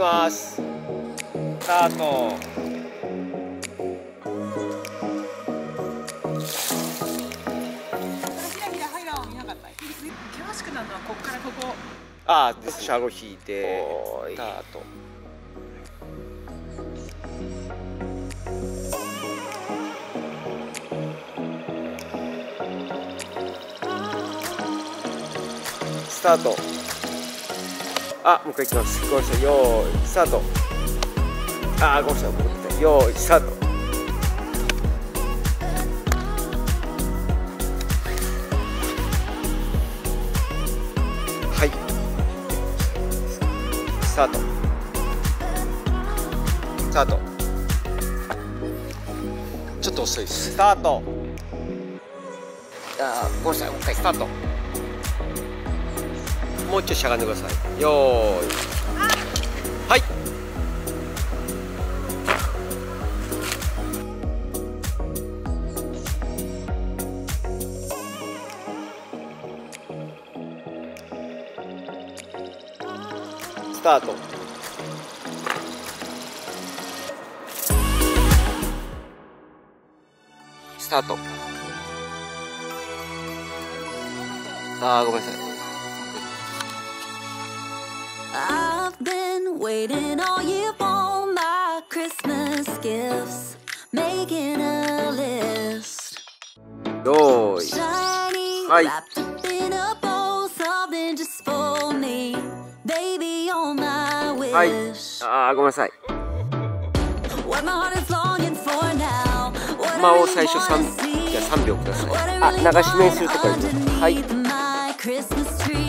ます。スタート。険しくなるのはここからここ。ああシャゴ引いてスタート。スタートあもう一回いきます。ごめんなさい。よーいスタート。あーごめんなさい。戻ってよーいスタート。はい。スタート。スタート。ちょっと遅いです。スタート。あーごめんなさい。もう一回スタートもうちょいしゃがんでください。よーい。はい。スタート。スタート。あーごめんなさい。been waiting all year for my Christmas gifts, making a list. よーい Shiny, Hi. wrapped up in a bow, something just for me. Baby, you're my はい wish. あーごめんなさい What my heart is longing for now. What 間 I を really 最初 wanna 3 see. じゃあ3秒ください What I あ really 流し目にするとこやり want ますはい underneath my Christmas tree.